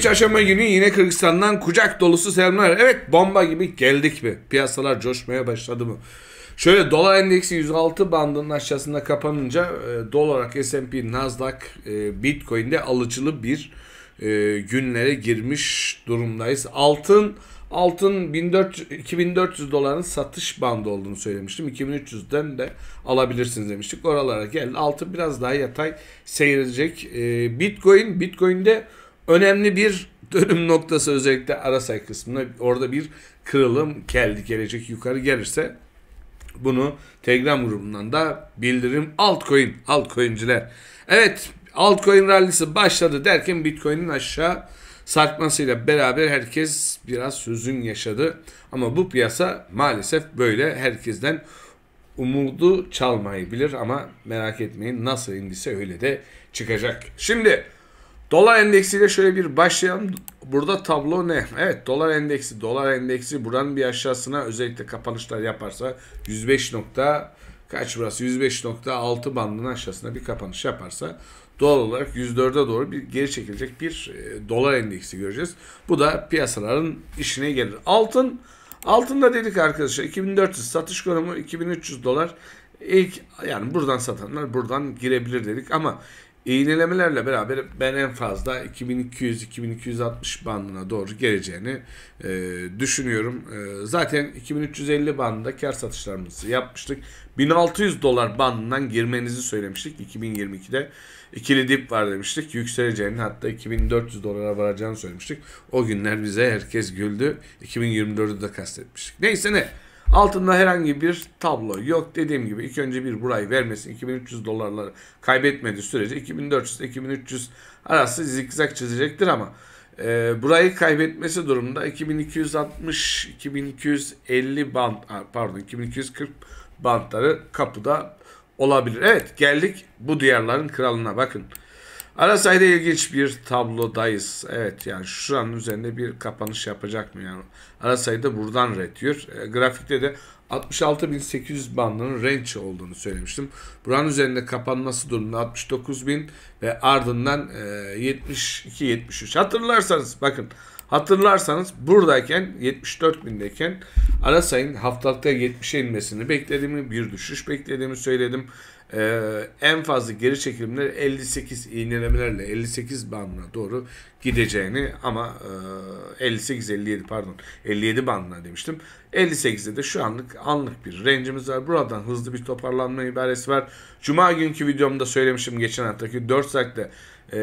Çarşamba günü yine Kırgızistan'dan kucak dolusu selamlar. Evet bomba gibi geldik mi? Piyasalar coşmaya başladı mı? Şöyle dolar endeksi 106 bandının aşağısında kapanınca e, dolar olarak S&P, Nasdaq, e, Bitcoin'de alıcılı bir e, günlere girmiş durumdayız. Altın altın 1400, 2400 doların satış bandı olduğunu söylemiştim. 2300'den de alabilirsiniz demiştik. Oralara geldi. Altın biraz daha yatay seyredecek. E, Bitcoin, Bitcoin'de önemli bir dönüm noktası özellikle Arasay kısmında orada bir kırılım geldi gelecek yukarı gelirse bunu Telegram grubundan da bildirim altcoin altcoinciler. Evet altcoin rallisi başladı derken Bitcoin'in aşağı sarkmasıyla beraber herkes biraz hüzün yaşadı. Ama bu piyasa maalesef böyle herkesten umudu çalmayı bilir ama merak etmeyin nasıl indiyse öyle de çıkacak. Şimdi Dolar endeksiyle şöyle bir başlayalım. Burada tablo ne? Evet dolar endeksi. Dolar endeksi buranın bir aşağısına özellikle kapanışlar yaparsa 105 nokta kaç burası 105.6 bandının aşağısına bir kapanış yaparsa doğal olarak 104'e doğru bir geri çekilecek bir e, dolar endeksi göreceğiz. Bu da piyasaların işine gelir. Altın altında dedik arkadaşlar 2400 satış konumu 2300 dolar. İlk yani buradan satanlar buradan girebilir dedik ama iğnelemelerle beraber ben en fazla 2200-2260 bandına doğru geleceğini e, düşünüyorum. E, zaten 2350 bandında kar satışlarımızı yapmıştık. 1600 dolar bandından girmenizi söylemiştik 2022'de. ikili dip var demiştik. Yükseleceğini hatta 2400 dolara varacağını söylemiştik. O günler bize herkes güldü. 2024'ü de kastetmiştik. Neyse ne. Altında herhangi bir tablo yok. Dediğim gibi ilk önce bir burayı vermesin. 2300 dolarları kaybetmediği sürece 2400-2300 arası zikzak çizecektir ama e, burayı kaybetmesi durumunda 2260-2250 band pardon 2240 bantları kapıda olabilir. Evet geldik bu diyarların kralına bakın. Arasay'da ilginç bir tablodayız. Evet yani şu an üzerinde bir kapanış yapacak mı yani? Arasay'da buradan üretiyor. E, grafikte de 66.800 bandının range olduğunu söylemiştim. Buranın üzerinde kapanması durumunda 69.000 ve ardından e, 72-73. Hatırlarsanız bakın hatırlarsanız buradayken 74.000'deyken Arasay'ın haftalıkta 70'e inmesini beklediğimi bir düşüş beklediğimi söyledim. Ee, en fazla geri çekilimler 58 iğnelemelerle 58 bandına doğru gideceğini ama e, 58-57 pardon 57 bandına demiştim. 58'de de şu anlık anlık bir range'imiz var. Buradan hızlı bir toparlanma ibaresi var. Cuma günkü videomda söylemişim geçen haftaki 4 saatte e,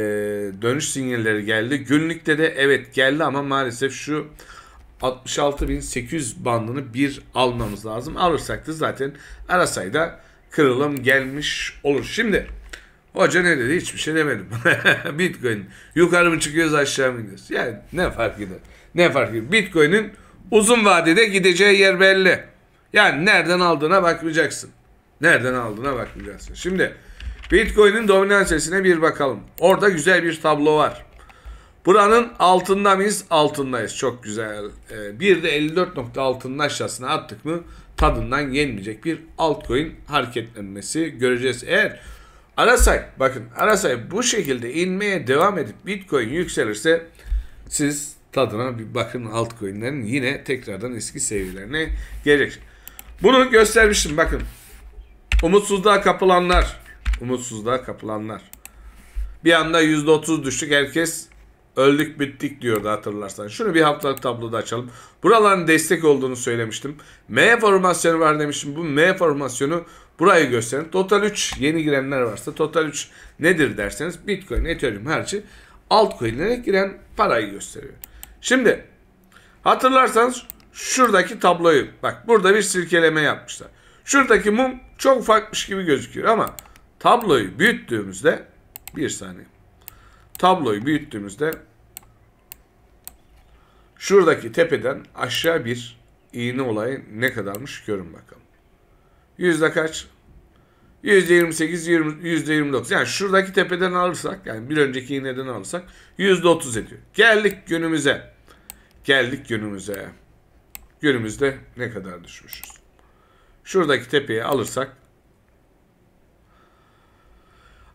dönüş sinyalleri geldi. Günlükte de evet geldi ama maalesef şu 66.800 bandını bir almamız lazım. Alırsak da zaten arasayda kırılım gelmiş olur. Şimdi hoca ne dedi? Hiçbir şey demedim. Bitcoin yukarı mı çıkıyoruz aşağı mı gidiyoruz? Yani ne fark eder? Ne fark eder? Bitcoin'in uzun vadede gideceği yer belli. Yani nereden aldığına bakmayacaksın. Nereden aldığına bakmayacaksın. Şimdi Bitcoin'in dominansiyesine bir bakalım. Orada güzel bir tablo var. Buranın altında mıyız? Altındayız. Çok güzel. Ee, bir de 54.6'nın aşağısına attık mı tadından yenmeyecek bir altcoin hareketlenmesi göreceğiz. Eğer Arasay bakın Arasay bu şekilde inmeye devam edip Bitcoin yükselirse siz tadına bir bakın altcoin'lerin yine tekrardan eski seviyelerine gelecek. Bunu göstermiştim bakın. Umutsuzluğa kapılanlar, umutsuzluğa kapılanlar. Bir anda %30 düştük herkes öldük bittik diyordu hatırlarsan. Şunu bir haftalık tabloda açalım. Buraların destek olduğunu söylemiştim. M formasyonu var demiştim. Bu M formasyonu burayı gösterin. Total 3 yeni girenler varsa Total 3 nedir derseniz Bitcoin, Ethereum harici altcoin'lere giren parayı gösteriyor. Şimdi hatırlarsanız şuradaki tabloyu bak burada bir silkeleme yapmışlar. Şuradaki mum çok ufakmış gibi gözüküyor ama tabloyu büyüttüğümüzde bir saniye tabloyu büyüttüğümüzde şuradaki tepeden aşağı bir iğne olayı ne kadarmış görün bakalım. Yüzde kaç? Yüzde 28, yüzde 29. Yani şuradaki tepeden alırsak, yani bir önceki iğneden alırsak yüzde 30 ediyor. Geldik günümüze. Geldik günümüze. Günümüzde ne kadar düşmüşüz? Şuradaki tepeyi alırsak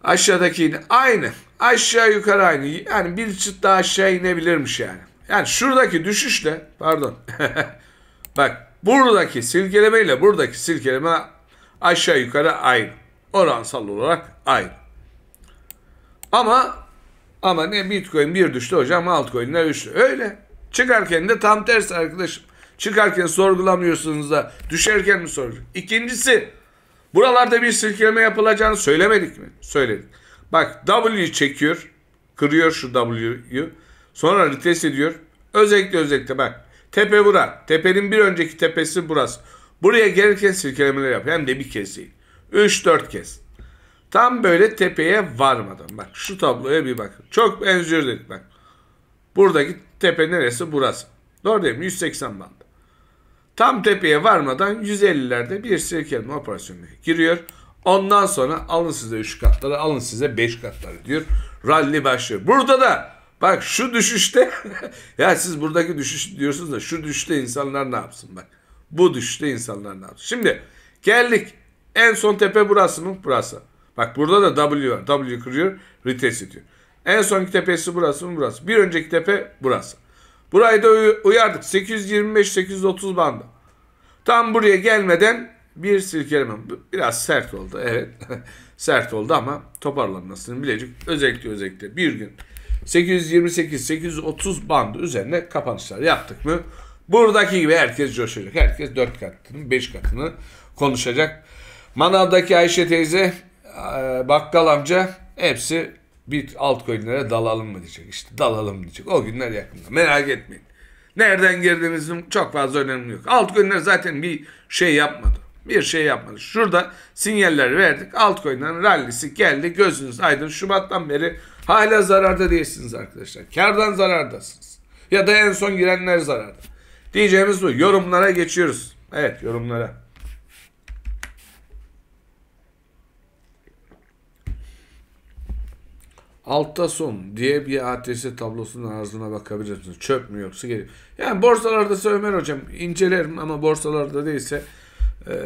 Aşağıdaki aynı. Aşağı yukarı aynı. Yani bir çıt daha aşağı inebilirmiş yani. Yani şuradaki düşüşle pardon. Bak buradaki silkeleme ile buradaki silkeleme aşağı yukarı aynı. Oransal olarak aynı. Ama ama ne Bitcoin bir düştü hocam altcoin'ler düştü. Öyle. Çıkarken de tam tersi arkadaşım. Çıkarken sorgulamıyorsunuz da düşerken mi sorguluyor? İkincisi buralarda bir silkeleme yapılacağını söylemedik mi? Söyledik. Bak W çekiyor. Kırıyor şu W'yu. Sonra retest ediyor. Özellikle özellikle bak. Tepe bura. Tepenin bir önceki tepesi burası. Buraya gelirken silkelemeler yap. Hem de bir kez değil. 3-4 kez. Tam böyle tepeye varmadan. Bak şu tabloya bir bakın. Çok benziyor dedik bak. Buradaki tepe neresi? Burası. Doğru değil mi? 180 bandı. Tam tepeye varmadan 150'lerde bir silkeleme operasyonu giriyor. Ondan sonra alın size 3 katları, alın size 5 katları diyor. Rally başlıyor. Burada da bak şu düşüşte ya siz buradaki düşüş diyorsunuz da şu düşüşte insanlar ne yapsın bak. Bu düşüşte insanlar ne yapsın. Şimdi geldik. En son tepe burası mı? Burası. Bak burada da W var. W kırıyor, retest ediyor. En sonki tepesi burası mı? Burası. Bir önceki tepe burası. Burayı da uyardık. 825-830 bandı. Tam buraya gelmeden bir silkeleme. Biraz sert oldu. Evet. sert oldu ama toparlanmasını bilecek. Özellikle özellikle bir gün 828-830 bandı üzerine kapanışlar yaptık mı? Buradaki gibi herkes coşacak. Herkes 4 katını, 5 katını konuşacak. Manav'daki Ayşe teyze, bakkal amca hepsi bir altcoin'lere dalalım mı diyecek işte. Dalalım diyecek. O günler yakında. Merak etmeyin. Nereden girdiğinizin çok fazla önemi yok. Altcoin'ler zaten bir şey yapmadı. Bir şey yapmadı. Şurada sinyaller verdik. Altcoin'lerin rallisi geldi. Gözünüz aydın. Şubat'tan beri hala zararda değilsiniz arkadaşlar. Kardan zarardasınız. Ya da en son girenler zararda. Diyeceğimiz bu. Yorumlara geçiyoruz. Evet yorumlara. Altta son diye bir ATS tablosunun arzına bakabilirsiniz. Çöp mü yoksa geliyor. Yani borsalarda Ömer hocam incelerim ama borsalarda değilse e,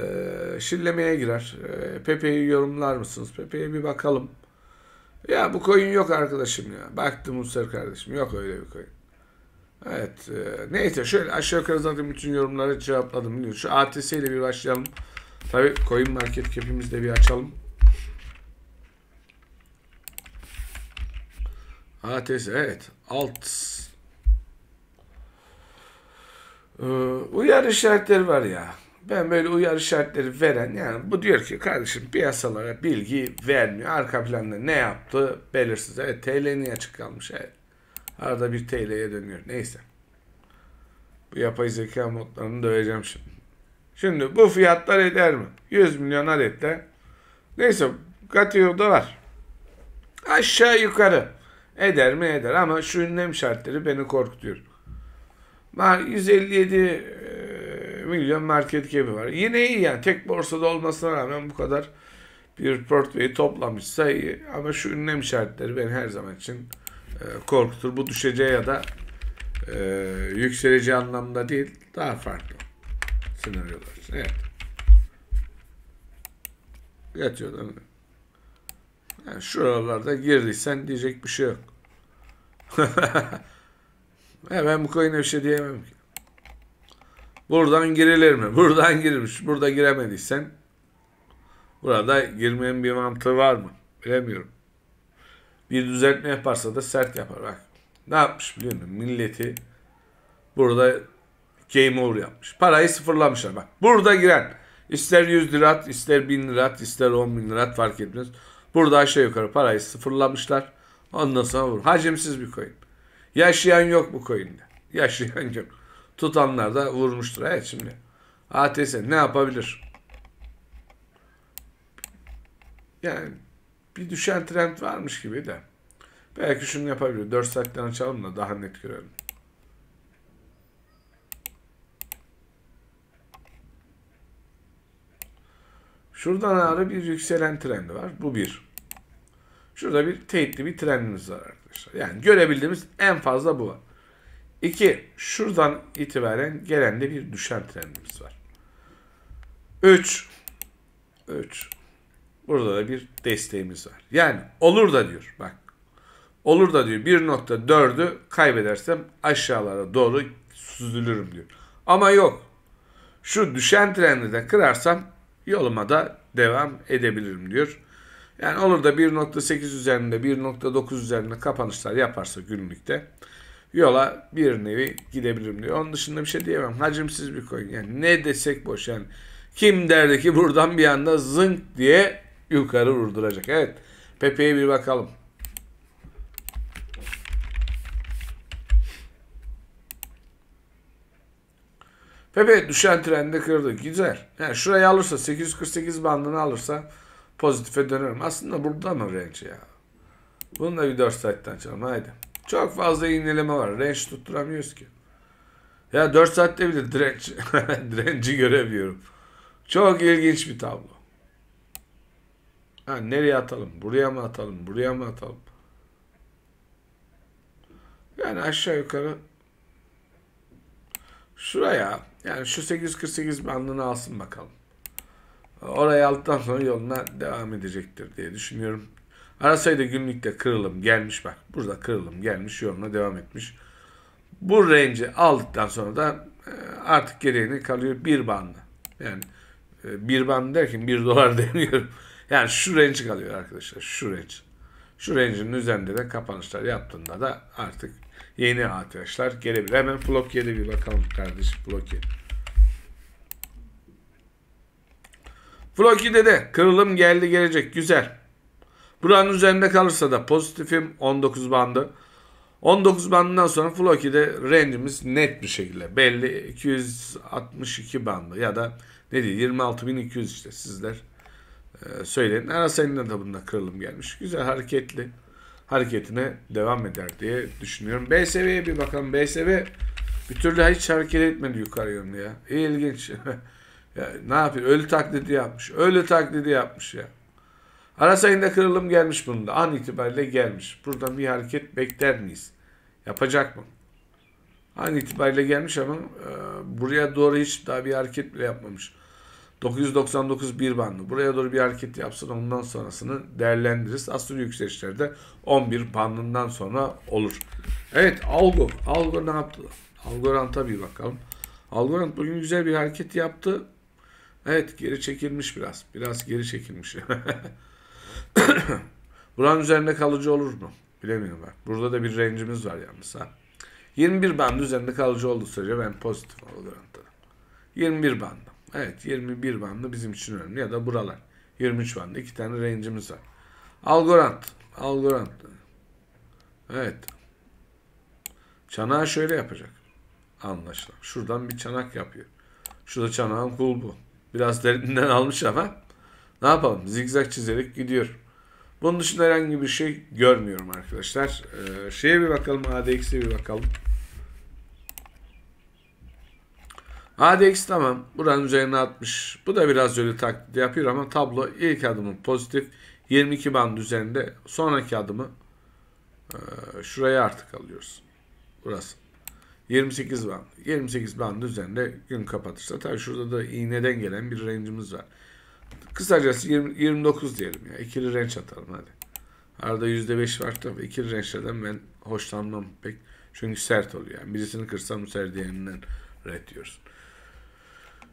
şillemeye girer. E, Pepe'yi yorumlar mısınız? Pepe'ye bir bakalım. Ya bu coin yok arkadaşım ya. Baktım Muster kardeşim. Yok öyle bir coin. Evet. E, neyse şöyle aşağı yukarı zaten bütün yorumları cevapladım. Şu ATS ile bir başlayalım. Tabii coin market cap'imizi bir açalım. ATS evet. Alt ee, uyarı işaretleri var ya. Ben böyle uyarı işaretleri veren yani bu diyor ki kardeşim piyasalara bilgi vermiyor. Arka planda ne yaptı belirsiz. Evet TL niye açık kalmış? Evet. Arada bir TL'ye dönüyor. Neyse. Bu yapay zeka modlarını döveceğim şimdi. Şimdi bu fiyatlar eder mi? 100 milyon adetle. Neyse Gatio'da var. Aşağı yukarı. Eder mi eder ama şu ünlem şartları beni korkutuyor. 157 e, milyon market cap'i var. Yine iyi yani tek borsada olmasına rağmen bu kadar bir portföyü toplamışsa iyi. Ama şu ünlem şartları beni her zaman için e, korkutur. Bu düşeceği ya da e, yükseleceği anlamda değil daha farklı senaryolar. Evet. Yatıyor değil mi? Yani şuralarda girdiysen diyecek bir şey yok. ben bu coin'e bir şey diyemem ki. Buradan girilir mi? Buradan girilmiş. Burada giremediysen burada girmenin bir mantığı var mı? Bilemiyorum. Bir düzeltme yaparsa da sert yapar. Bak ne yapmış biliyor musun? Milleti burada game over yapmış. Parayı sıfırlamışlar. Bak burada giren ister 100 lira ister 1000 lira ister 10 bin lira fark etmez. Burada aşağı yukarı parayı sıfırlamışlar. Ondan sonra vur. Hacimsiz bir coin. Yaşayan yok bu coin'de. Yaşayan yok. Tutanlar da vurmuştur. Evet şimdi. ATS ne yapabilir? Yani bir düşen trend varmış gibi de. Belki şunu yapabilir. 4 saatten açalım da daha net görelim. Şuradan ağrı bir yükselen trendi var. Bu bir. Şurada bir teyitli bir trendimiz var arkadaşlar. Yani görebildiğimiz en fazla bu var. İki, şuradan itibaren gelen de bir düşen trendimiz var. Üç, üç. Burada da bir desteğimiz var. Yani olur da diyor bak. Olur da diyor 1.4'ü kaybedersem aşağılara doğru süzülürüm diyor. Ama yok. Şu düşen trendi de kırarsam yoluma da devam edebilirim diyor. Yani olur da 1.8 üzerinde 1.9 üzerinde kapanışlar yaparsa günlükte yola bir nevi gidebilirim diyor. Onun dışında bir şey diyemem. Hacimsiz bir coin. Yani ne desek boş yani. Kim derdi ki buradan bir anda zınk diye yukarı vurduracak. Evet. Pepe'ye bir bakalım. Pepe düşen trendi kırdı. Güzel. Yani şurayı alırsa 848 bandını alırsa pozitife dönerim. Aslında burada mı range ya? Bunu da bir 4 saatten açalım. Haydi. Çok fazla iğneleme var. Range tutturamıyoruz ki. Ya 4 saatte bile direnç, direnci göremiyorum. Çok ilginç bir tablo. Ha, nereye atalım? Buraya mı atalım? Buraya mı atalım? Yani aşağı yukarı şuraya yani şu 848 bandını alsın bakalım. Oraya aldıktan sonra yoluna devam edecektir diye düşünüyorum. Arasaydı günlükte kırılım gelmiş bak. Burada kırılım gelmiş yoluna devam etmiş. Bu range'i aldıktan sonra da e, artık gereğini kalıyor bir bandı. Yani e, bir band derken bir dolar demiyorum. Yani şu range kalıyor arkadaşlar. Şu range. Şu range'in üzerinde de kapanışlar yaptığında da artık yeni arkadaşlar gelebilir. Hemen Floki'ye bir bakalım kardeşim. Floki. Floki'de de kırılım geldi gelecek. Güzel. Buranın üzerinde kalırsa da pozitifim 19 bandı. 19 bandından sonra Floki'de range'imiz net bir şekilde belli 262 bandı ya da ne diyor 26200 işte sizler e, söyleyin. Arasayında da bunda kırılım gelmiş. Güzel hareketli hareketine devam eder diye düşünüyorum. BSV'ye bir bakalım. BSV bir türlü hiç hareket etmedi yukarı yönlü ya. İlginç. ya, ne yapıyor? Ölü taklidi yapmış. Ölü taklidi yapmış ya. Ara sayında kırılım gelmiş bunda. An itibariyle gelmiş. Buradan bir hareket bekler miyiz? Yapacak mı? An itibariyle gelmiş ama e, buraya doğru hiç daha bir hareket bile yapmamış. 999 bir bandı. Buraya doğru bir hareket yapsın ondan sonrasını değerlendiririz. Asıl yükselişlerde 11 bandından sonra olur. Evet Algo. Algo ne yaptı? Algorant'a bir bakalım. Algorant bugün güzel bir hareket yaptı. Evet geri çekilmiş biraz. Biraz geri çekilmiş. Buranın üzerinde kalıcı olur mu? Bilemiyorum bak. Burada da bir range'imiz var yalnız ha. 21 band üzerinde kalıcı olduğu sürece ben pozitif Algorant'ta. 21 bandı. Evet 21 bandı bizim için önemli ya da buralar. 23 bandı. iki tane range'imiz var. Algorand. Algorand. Evet. Çanağı şöyle yapacak. Anlaşılan. Şuradan bir çanak yapıyor. Şurada çanağın kulbu. Biraz derinden almış ama ne yapalım? Zigzag çizerek gidiyor. Bunun dışında herhangi bir şey görmüyorum arkadaşlar. Ee, şeye bir bakalım. ADX'e bir bakalım. ADX tamam. Buranın üzerine atmış. Bu da biraz öyle taklit yapıyor ama tablo ilk adımı pozitif. 22 band üzerinde. Sonraki adımı e, şuraya artık alıyoruz. Burası. 28 band. 28 band üzerinde gün kapatırsa tabii şurada da iğneden gelen bir range'imiz var. Kısacası 20, 29 diyelim ya. İkili range atalım hadi. Arada %5 var tabii. İkili range'lerden ben hoşlanmam pek. Çünkü sert oluyor. Yani birisini kırsam sert diğerinden red diyorsun.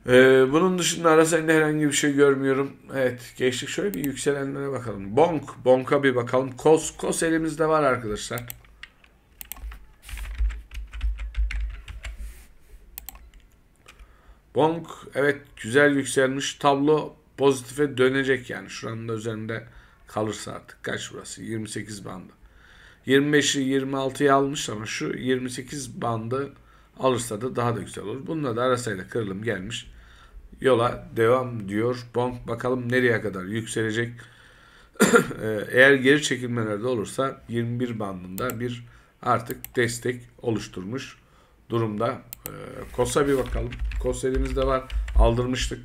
Ee, bunun dışında arasında herhangi bir şey görmüyorum. Evet geçtik şöyle bir yükselenlere bakalım. Bonk. Bonk'a bir bakalım. Kos. Kos elimizde var arkadaşlar. Bonk evet güzel yükselmiş. Tablo pozitife dönecek yani. Şuranın da üzerinde kalırsa artık. Kaç burası? 28 bandı. 25'i 26'ya almış ama şu 28 bandı alırsa da daha da güzel olur. Bununla da arasayla kırılım gelmiş yola devam diyor. Bonk bakalım nereye kadar yükselecek. Ee, eğer geri çekilmelerde olursa 21 bandında bir artık destek oluşturmuş durumda. Ee, Kosa bir bakalım. Kos elimizde var. Aldırmıştık.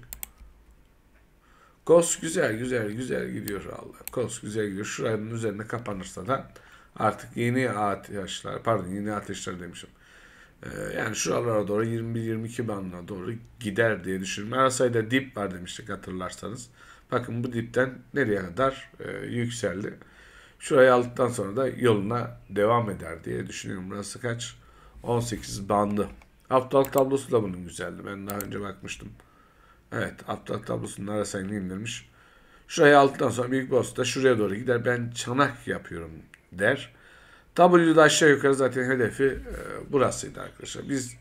Kos güzel güzel güzel gidiyor Allah. Kos güzel gidiyor. Şuranın üzerine kapanırsa da artık yeni ateşler pardon yeni ateşler demişim. Ee, yani şuralara doğru 21-22 bandına doğru gider diye düşünüyorum. Arasayda dip var demiştik hatırlarsanız. Bakın bu dipten nereye kadar e, yükseldi. Şurayı aldıktan sonra da yoluna devam eder diye düşünüyorum. Burası kaç? 18 bandı. Haftalık tablosu da bunun güzeldi. Ben daha önce bakmıştım. Evet haftalık tablosunun arasını indirmiş. Şurayı aldıktan sonra Büyük Boss da şuraya doğru gider. Ben çanak yapıyorum der. W'da aşağı yukarı zaten hedefi e, burasıydı arkadaşlar. Biz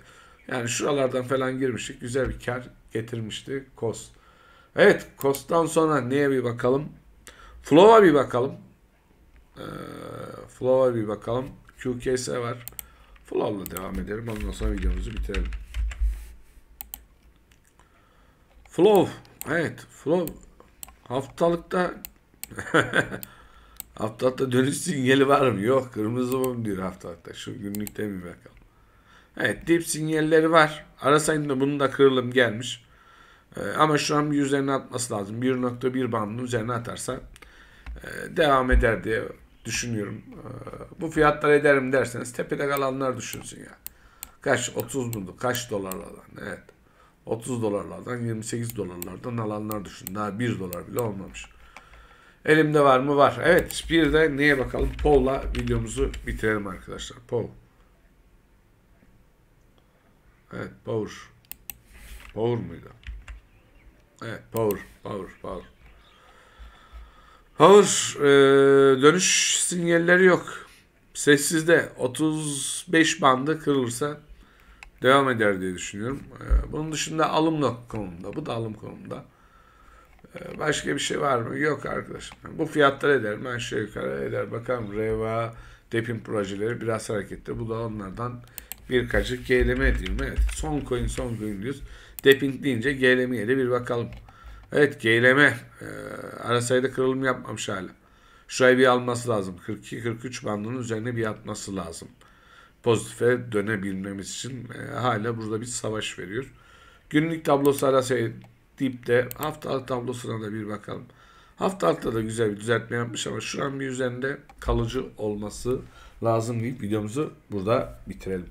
yani şuralardan falan girmiştik. Güzel bir kar getirmişti Kos. Evet Kos'tan sonra neye bir bakalım. Flow'a bir bakalım. E, Flow'a bir bakalım. QKS var. Flow'la devam edelim. Ondan sonra videomuzu bitirelim. Flow. Evet. Flow. Haftalıkta haftalıkta dönüş sinyali var mı? Yok. Kırmızı mum diyor haftalıkta. Şu günlükte bir bakalım. Evet. Dip sinyalleri var. Ara sayında bunun da kırılım gelmiş. Ee, ama şu an bir üzerine atması lazım. 1.1 bandının üzerine atarsa e, devam eder diye düşünüyorum. Ee, bu fiyatlar ederim derseniz tepede kalanlar düşünsün ya. Kaç? 30 buldu. Kaç dolarlardan? Evet. 30 dolarlardan 28 dolarlardan alanlar düşün. Daha 1 dolar bile olmamış. Elimde var mı? Var. Evet. Bir de neye bakalım? Paul'la videomuzu bitirelim arkadaşlar. Paul. Evet. Power. Power muydu? Evet. Power. Power. Power. Power. E, dönüş sinyalleri yok. Sessizde 35 bandı kırılırsa devam eder diye düşünüyorum. Ee, bunun dışında alım konumunda. Bu da alım konumunda. Ee, başka bir şey var mı? Yok arkadaşım. Bu fiyatlar eder. Ben şey yukarı eder. Bakalım Reva, Depin projeleri biraz harekette. Bu da onlardan birkaçı GLM ediyorum. Evet. Son coin son coin diyoruz. Depin deyince GLM'ye de bir bakalım. Evet GLM e, ara sayıda kırılım yapmamış hala. Şurayı bir alması lazım. 42-43 bandının üzerine bir atması lazım pozitife dönebilmemiz için e, hala burada bir savaş veriyor. Günlük tablosu arası deyip de haftalık tablosuna da bir bakalım. Haftalıkta da güzel bir düzeltme yapmış ama şu an bir üzerinde kalıcı olması lazım deyip videomuzu burada bitirelim.